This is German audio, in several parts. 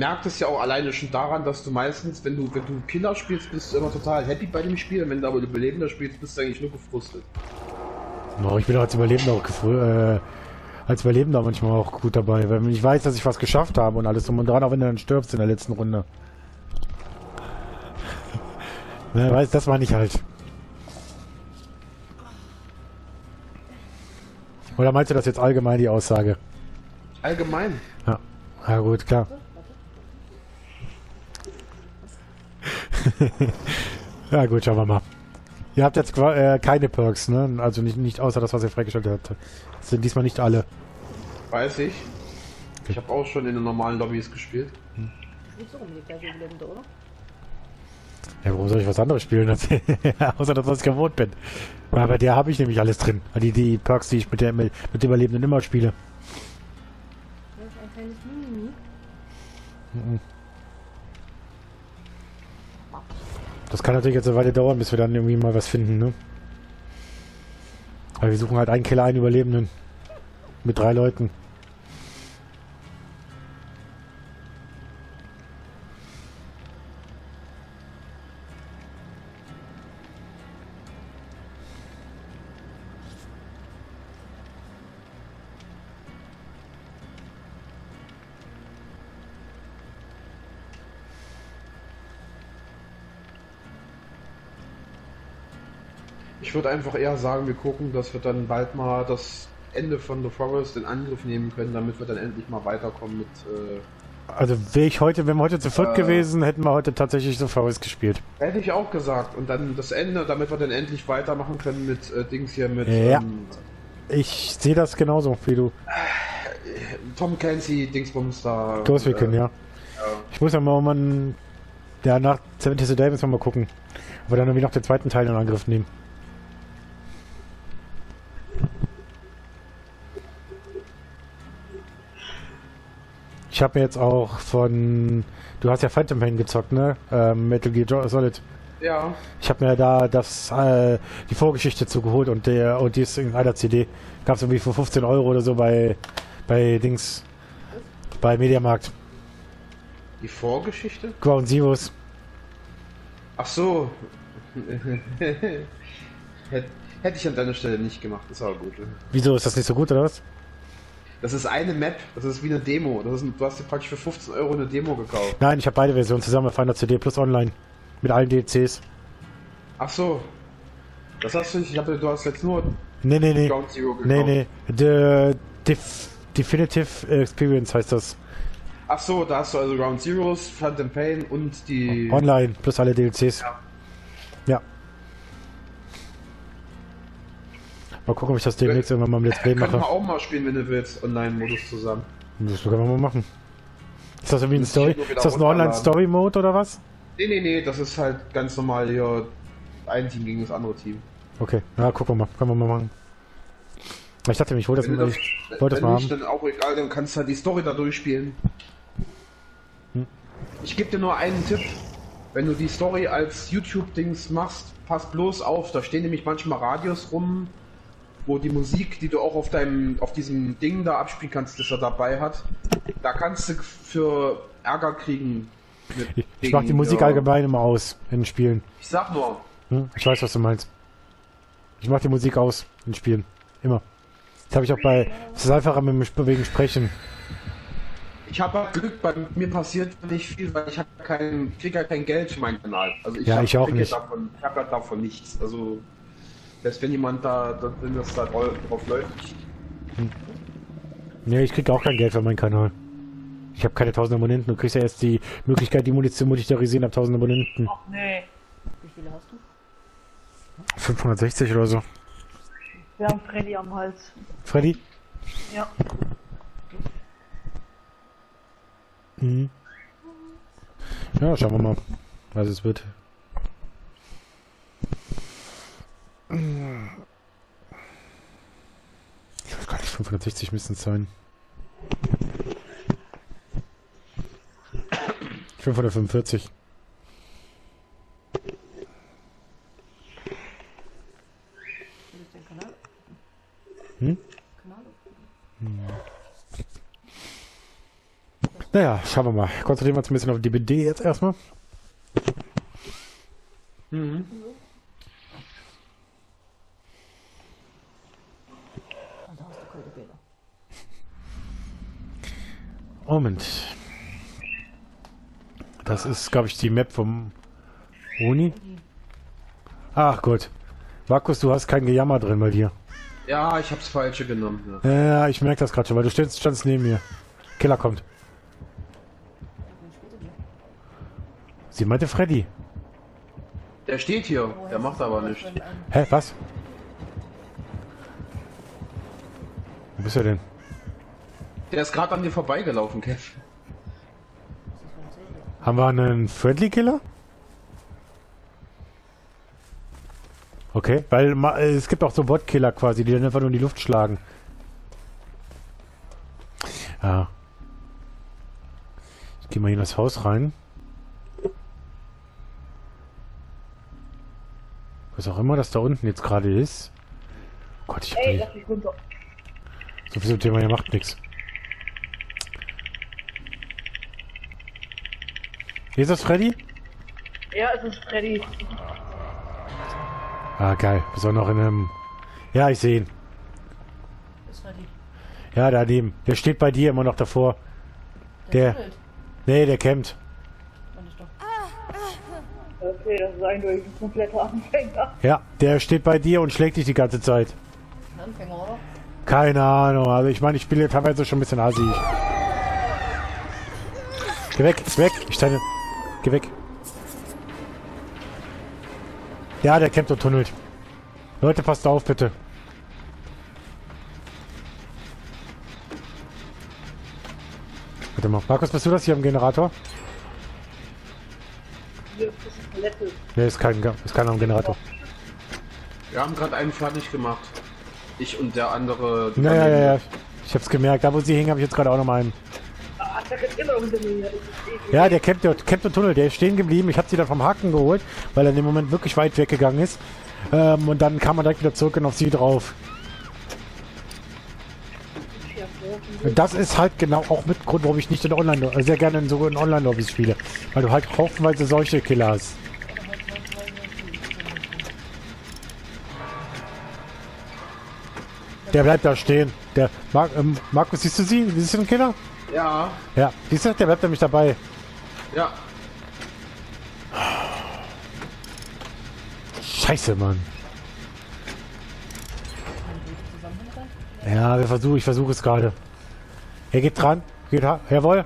Merkt es ja auch alleine schon daran, dass du meistens, wenn du, wenn du Killer spielst, bist du immer total happy bei dem Spiel. Und wenn du aber Überlebender spielst, bist du eigentlich nur gefrustet. No, ich bin auch als Überlebender auch äh, als Überlebender manchmal auch gut dabei, weil ich weiß, dass ich was geschafft habe und alles drum und dran, auch wenn du dann stirbst in der letzten Runde. ne, weiß, das meine ich halt. Oder meinst du das jetzt allgemein, die Aussage? Allgemein. Ja, ja gut, klar. ja gut, schauen wir mal. Ihr habt jetzt qua- äh, keine Perks, ne? Also nicht, nicht außer das, was ihr freigeschaltet habt. Das sind diesmal nicht alle. Weiß ich. Ich habe auch schon in den normalen Lobbys gespielt. Mit oder? Ja, warum soll ich was anderes spielen? als- außer das, was ich gewohnt bin. Aber bei der habe ich nämlich alles drin. Die, die Perks, die ich mit der mit dem Überlebenden immer spiele. Das ist ein kleines Mini. Das kann natürlich jetzt eine Weile dauern, bis wir dann irgendwie mal was finden, ne? Weil wir suchen halt einen Killer, einen Überlebenden. Mit drei Leuten. Ich würde einfach eher sagen, wir gucken, dass wir dann bald mal das Ende von The Forest in Angriff nehmen können, damit wir dann endlich mal weiterkommen mit. Äh, Also wäre ich heute, wenn wir heute zu viert Äh. gewesen, hätten wir heute tatsächlich so Forest gespielt. hätte ich auch gesagt. Und dann das Ende, damit wir dann endlich weitermachen können mit äh, Dings hier mit Ja. ähm, Ich sehe das genauso wie du. Tom Clancy, Dingsbums da. Ghost Recon, äh, ja. Ich muss ja mal, man, ja, nach 70 Day müssen wir mal gucken, ob wir dann irgendwie noch den zweiten Teil in Angriff nehmen. Ich habe mir jetzt auch von, du hast ja Phantom Pain gezockt, ne? Ähm, Metal Gear Solid. Ja, Ich habe mir da das, äh, die Vorgeschichte zugeholt und der, und die ist in einer CD. Gab es irgendwie für 15 Euro oder so bei, bei Dings, bei Mediamarkt. die Vorgeschichte? Ground Zeroes. Ach so. Hätt- Hätte ich an deiner Stelle nicht gemacht, ist aber gut. Wieso ist das nicht so gut oder was? Das ist eine Map, das ist wie eine Demo. Das ist ein, du hast dir praktisch für 15 Euro eine Demo gekauft. Nein, ich habe beide Versionen zusammen auf einer CD plus online. Mit allen DLCs. Ach so. Das hast du nicht, ich habe, du hast jetzt nur Nee, nee, nee. Ground Zero gekauft. Nee, nee. The Def Definitive Experience heißt das. Ach so, da hast du also Ground Zeroes, Phantom Pain und die. Online plus alle DLCs. Ja. Mal gucken, ob ich das demnächst irgendwann mal im Let's Play Können wir mache. auch mal spielen, wenn du willst, Online-Modus zusammen. Das können wir mal machen. Ist das irgendwie ein Story? Ist das ein. Online-Story-Mode oder was? Nee, nee, nee, das ist halt ganz normal hier ein Team gegen das andere Team. Okay, ja, gucken wir mal. Können wir mal machen. Ich dachte mir, ich hol das mal. du Ich wollte das mal nicht, haben. dann auch egal, dann kannst du halt die Story da durchspielen. Hm. Ich gebe dir nur einen Tipp. Wenn du die Story als YouTube-Dings machst, pass bloß auf, da stehen nämlich manchmal Radios rum, wo die Musik, die du auch auf deinem, auf diesem Ding da abspielen kannst, das er dabei hat, da kannst du für Ärger kriegen. mit Ich, ich mach die Musik ja. allgemein immer aus in Spielen. Ich sag nur, Hm? Ich weiß, was du meinst. Ich mach die Musik aus in Spielen. Immer. Das habe ich auch bei. Es ist einfacher mit dem wegen Sprechen. ich habe Glück, bei mir passiert nicht viel, weil ich habe kein, krieg ja kein Geld für meinen Kanal. Also ich Ja, hab- ich auch ja nicht. Davon, ich habe davon nichts. Also selbst wenn jemand da, da wenn das da drauf drauf läuft, Nee, ich krieg auch kein Geld für meinen Kanal. Ich habe keine 1000 Abonnenten. Du kriegst ja erst die Möglichkeit, die Munition zu monetarisieren ab 1000 Abonnenten. Ach nee. Wie viele hast du? 560 oder so. Wir haben Freddy am Hals. Freddy? Ja. Mhm. Ja, schauen wir mal, was es wird. 560 müssen es sein. 545. Hm? hm? Naja, schauen wir mal. Konzentrieren wir uns ein bisschen auf DBD jetzt erstmal. Mhm. Moment. Das ist, glaube ich, die Map vom Uni. Ach Gott. Markus, du hast kein Gejammer drin bei dir. Ja, ich hab's falsche genommen. Ja. Ja, ich merke das gerade schon, weil du stehst, standst neben mir. Killer kommt. Sie meinte Freddy. Der steht hier, der macht aber nichts. Hä, was? Wo bist du denn? Der ist gerade an dir vorbeigelaufen, Kev. Haben wir einen Friendly Killer? Okay, weil äh, es gibt auch so Bot-Killer quasi, die dann einfach nur in die Luft schlagen. Ja. Ich gehe mal hier in das Haus rein. Was auch immer das da unten jetzt gerade ist. Gott, ich hab Ey, lass mich runter. so viel zum Thema, hier macht nichts. Ist das Freddy? Ja, es ist Freddy. Ah, geil. Bist auch noch in einem... Ja, ich sehe ihn. Das war die. Ja, daneben. Der steht bei dir immer noch davor. Der- tunnelt. Nee, der campt. Fand ich doch. Okay, das ist eindeutig ein kompletter Anfänger. Ja, der steht bei dir und schlägt dich die ganze Zeit. Ein Anfänger, oder? Keine Ahnung. Also ich meine, ich spiele teilweise schon ein bisschen assi. Geh weg, weg. Ich steine. Geh weg. Ja, der campt und tunnelt. Leute, passt auf, bitte. Warte mal. Markus, bist du das hier am Generator? Hier ist eine Palette. Ne, ist kein, ist keiner am Generator. Wir haben gerade einen fertig gemacht. Ich und der andere. Ja, ja, ja, ja. Ich hab's gemerkt. Da, wo sie hingen, habe ich jetzt gerade auch noch mal einen. Ja, der campt, der campt im Tunnel. Der ist stehen geblieben. Ich habe sie dann vom Haken geholt, weil er in dem Moment wirklich weit weggegangen ist. Ähm, und dann kam er direkt wieder zurück und auf sie drauf. Und das ist halt genau auch mit Grund, warum ich nicht in Online, sehr gerne in so in Online-Lobbys spiele. Weil du halt haufenweise solche Killer hast. Der bleibt da stehen. Der Mar ähm, Markus, siehst du sie? Siehst du den Killer? Ja, Ja, siehst du? Der bleibt nämlich dabei. ja. Scheiße, Mann. Ja, wir versuchen, ich versuche es gerade. Er geht dran. Geht Jawohl.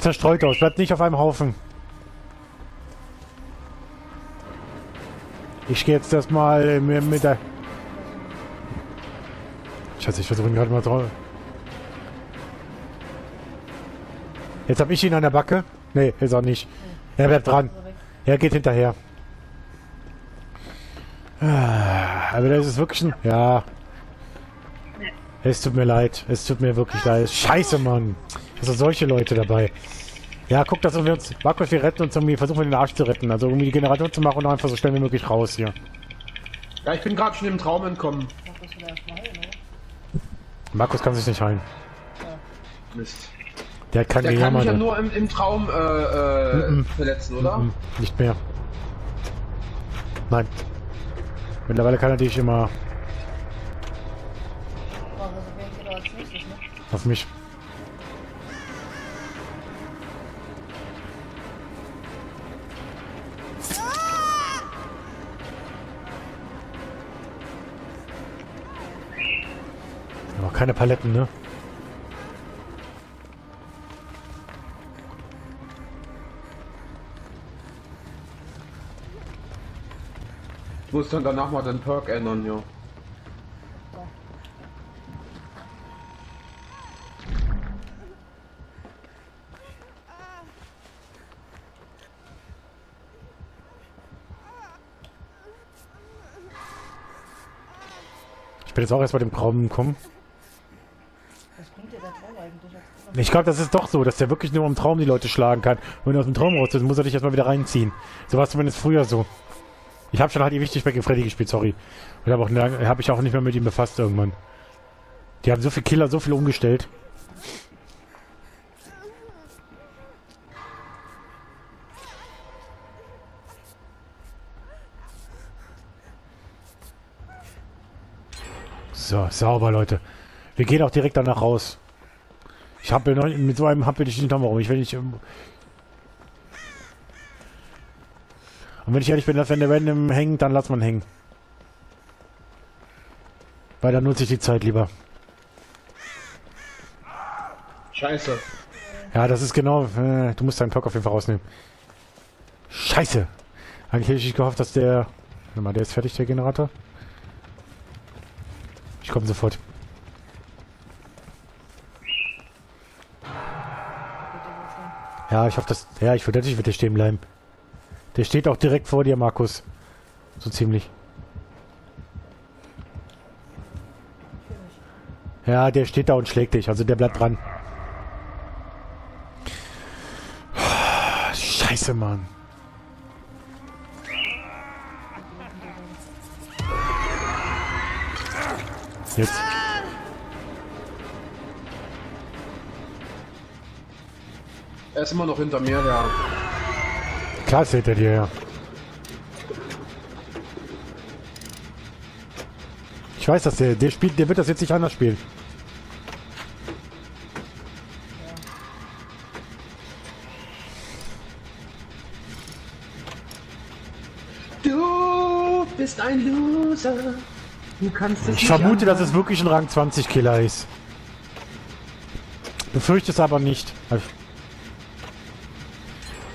Zerstreut aus. Bleibt nicht auf einem Haufen. Ich gehe jetzt erstmal mit, mit der. Scheiße, ich versuche ihn gerade mal drauf. Jetzt habe ich ihn an der Backe. Nee, ist auch nicht. Er bleibt dran. Er geht hinterher. Ah, Aber das ist wirklich ein... Ja. Es tut mir leid. Es tut mir wirklich leid. Scheiße, Mann. Es sind solche Leute dabei. Ja, guck, dass wir uns... Markus, wir retten uns irgendwie... Versuchen wir den Arsch zu retten. Also irgendwie die Generation zu machen und einfach so schnell wie möglich raus hier. Ja, ich bin gerade schon im Traum entkommen. Oder? Markus kann sich nicht heilen. Mist. Der keinen Der kann mich ja nur im, im Traum äh, äh, Mhm. verletzen, oder? Hm, Nicht mehr. Nein. Mittlerweile kann er dich immer auf mich. Aber keine Paletten, ne? Muss dann danach mal den Perk ändern, ja. Ich bin jetzt auch erst bei dem dir der Traum eigentlich? Ich glaube, das ist doch so, dass der wirklich nur im Traum die Leute schlagen kann. Und wenn du aus dem Traum raus bist, muss er dich erstmal wieder reinziehen. So war es zumindest früher so. Ich habe schon halt ewig nicht mehr gegen Freddy gespielt, sorry. Und habe hab ich auch nicht mehr mit ihm befasst irgendwann. Die haben so viel Killer, so viel umgestellt. So, sauber, Leute. Wir gehen auch direkt danach raus. Ich hampel noch, mit so einem hampel ich nicht nochmal rum. Ich will nicht, Und wenn ich ehrlich bin, dass wenn der Random hängt, dann lass man hängen. Weil dann nutze ich die Zeit lieber. Scheiße. Ja, das ist genau. Äh, du musst deinen Block auf jeden Fall rausnehmen. Scheiße! Eigentlich hätte ich gehofft, dass der. Warte mal, der ist fertig, der Generator. Ich komme sofort. Ja, ich hoffe, dass. Ja, ich will natürlich wird der stehen bleiben. Der steht auch direkt vor dir, Markus. So ziemlich. Ja, der steht da und schlägt dich, also der bleibt dran. Scheiße, Mann. Jetzt. Er ist immer noch hinter mir, ja. Er hinter dir, ja. Ich weiß, dass der, der spielt, der wird das jetzt nicht anders spielen. Du bist ein Loser. Du kannst es Ich vermute, dass es wirklich ein Rang 20 Killer ist. Befürchte es aber nicht.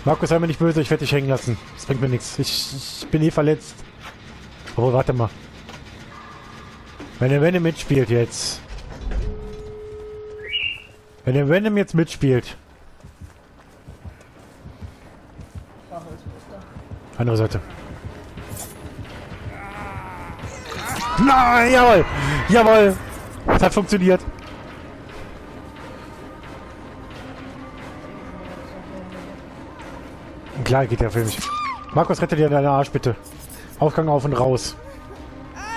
Markus, sei mir nicht böse, ich werde dich hängen lassen. Das bringt mir nichts. Ich, ich bin eh verletzt. Oh, warte mal. Wenn der Venom mitspielt jetzt. Wenn der Venom jetzt mitspielt. Andere Seite. Nein, jawohl! Jawohl! Es hat funktioniert. Klar geht der für mich. Markus, rette dir deinen Arsch, bitte. Ausgang auf und raus.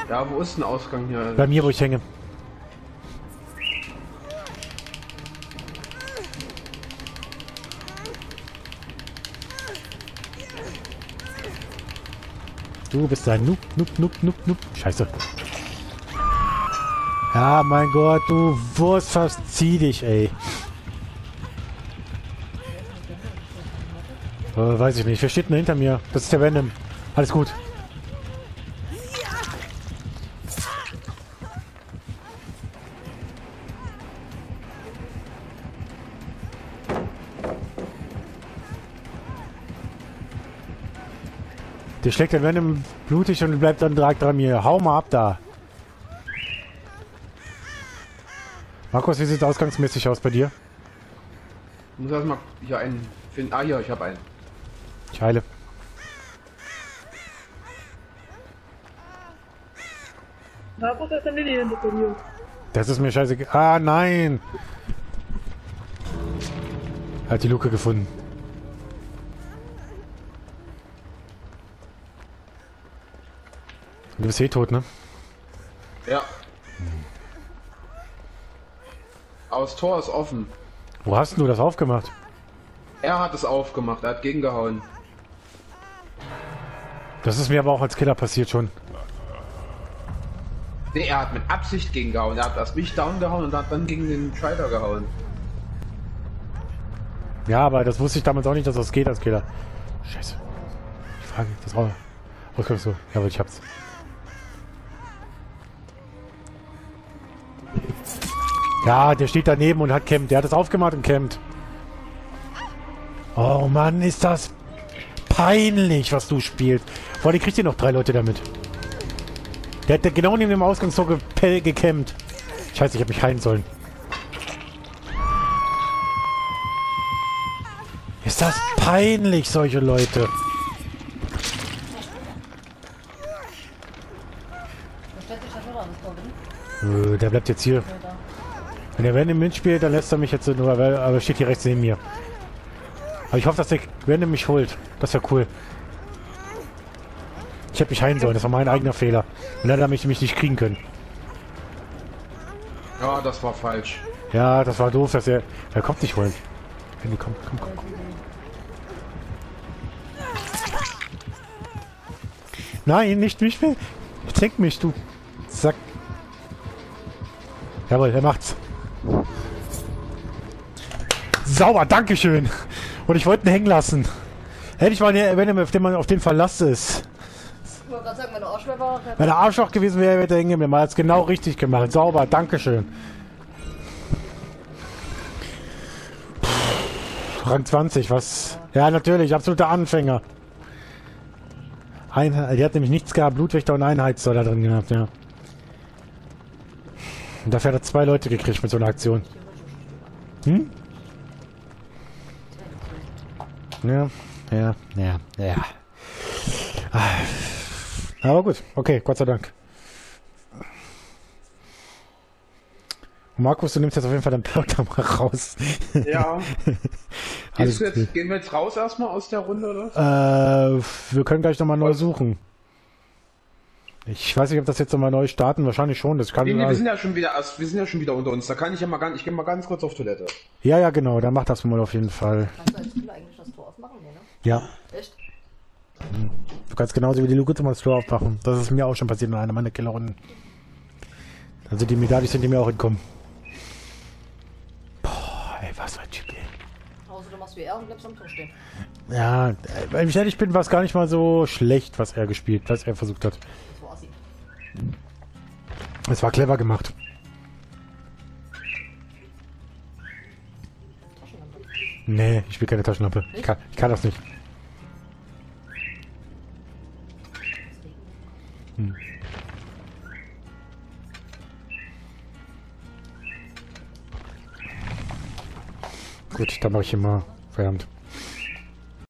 Ja, wo ist ein Ausgang hier? Bei mir, wo ich hänge. Du bist ein Noob, Noob, Noob, Noob, Noob. Scheiße. Ja, mein Gott, du Wurst, verzieh dich, ey. Äh, weiß ich nicht. Wer steht denn hinter mir? Das ist der Venom. Alles gut. Der schlägt den Venom blutig und bleibt dann direkt dran mir. Hau mal ab da. Markus, wie sieht es ausgangsmäßig aus bei dir? Ich muss erstmal hier einen finden. Ah, hier, ich habe einen. Ich heile. Markus ist eine Linie hinter. Das ist mir scheiße. Ah, nein! Er hat die Luke gefunden. Du bist eh tot, ne? Ja. Aber das Tor ist offen. Wo hast denn du das aufgemacht? Er hat es aufgemacht, er hat gegengehauen. Das ist mir aber auch als Killer passiert schon. Nee, er hat mit Absicht gegengehauen. Er hat erst mich down gehauen und hat dann gegen den Schalter gehauen. Ja, aber das wusste ich damals auch nicht, dass das geht als Killer. Scheiße. Ich frage, das war. Du? Jawohl, ich hab's. Ja, der steht daneben und hat campt. Der hat es aufgemacht und campt. Oh Mann, ist das peinlich, was du spielst. Vor allem kriegt ihr noch drei Leute damit. Der hat genau neben dem Ausgangstor ge gecampt. Scheiße, ich hab mich heilen sollen. Ist das peinlich, solche Leute. Äh, der bleibt jetzt hier. Ja, da. Wenn der Venom mitspielt, dann lässt er mich jetzt nur, aber er steht hier rechts neben mir. Aber ich hoffe, dass der Venom mich holt. Das wäre cool. Ich hätte mich heilen sollen, das war mein eigener Fehler. Und dann hat er mich nicht kriegen können. Ja, das war falsch. Ja, das war doof, dass er... Er kommt nicht holen. Handy, komm, komm, komm, komm. Nein, nicht mich. Trink mich, du Sack. Jawohl, er macht's. Sauber, Dankeschön. Und ich wollte ihn hängen lassen. Hätte ich mal, ne- wenn er auf den, auf den Verlass ist. Ich wollte gerade sagen, wenn der Arschloch war, Wenn er Arschloch gewesen wäre, hätte er hängen geblieben. Er hat's genau richtig gemacht. Sauber, Dankeschön. Rang 20, was? Ja, natürlich, absoluter Anfänger. Ein, die hat nämlich nichts gehabt, Blutwächter und Einheitszoll da drin gehabt, ja. Und dafür hat er zwei Leute gekriegt mit so einer Aktion. Hm? Ja, ja, ja, ja. Aber gut, okay, Gott sei Dank. Markus, du nimmst jetzt auf jeden Fall den Plauder mal raus. Ja. Gut. jetzt, gehen wir jetzt raus erstmal aus der Runde, oder? Äh, wir können gleich nochmal neu suchen. Ich weiß nicht, ob das jetzt nochmal neu starten. Wahrscheinlich schon. Das kann. Nee, nee, wir sind ja schon wieder wir sind ja schon wieder unter uns. Da kann ich ja mal ganz, ich gehe mal ganz kurz auf Toilette. ja, ja, genau. Dann mach das mal auf jeden Fall. kannst du als Spieler eigentlich das Tor aufmachen, nee, ne? Ja. Echt? Du kannst genauso wie die Luke zum Tor aufmachen. Das ist mir auch schon passiert in einer meiner Killerrunden. Also die Medaillen sind die mir auch entkommen. Boah, ey, was für ein Typ, ey. Außer du machst wie er und bleibst am Tor stehen. Ja, wenn ich ehrlich bin, war es gar nicht mal so schlecht, was er gespielt, was er versucht hat. Das war assi. Es war clever gemacht. Taschenlampe. Nee, ich will keine Taschenlampe. Ich kann, ich kann das nicht. Gut, dann mache ich immer Feierabend.